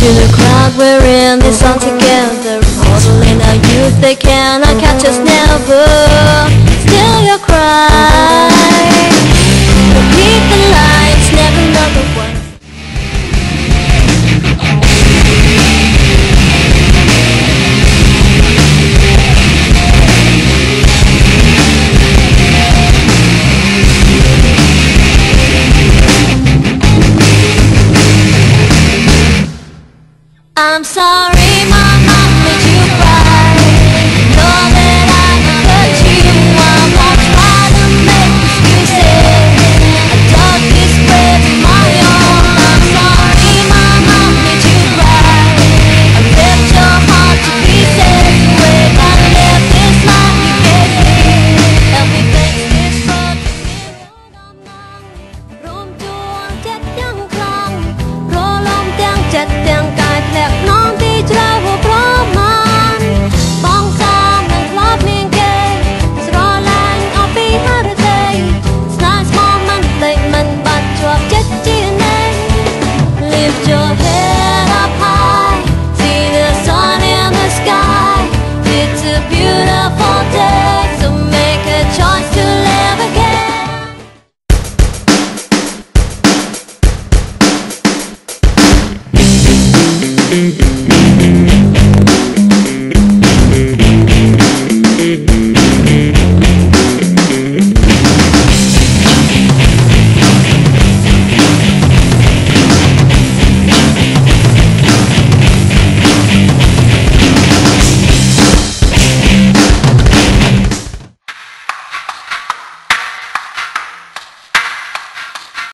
to the crowd, we're in this all together. Modeling our youth, they cannot catch us never. Still you cry. I'm sorry, Mama, made you cry. Know that I hurt you. I won't try to make excuses. I this grave my own. I'm sorry, Mama, made you cry. I ripped your heart to pieces. We're gonna live this life we gave you. And we face this road to ร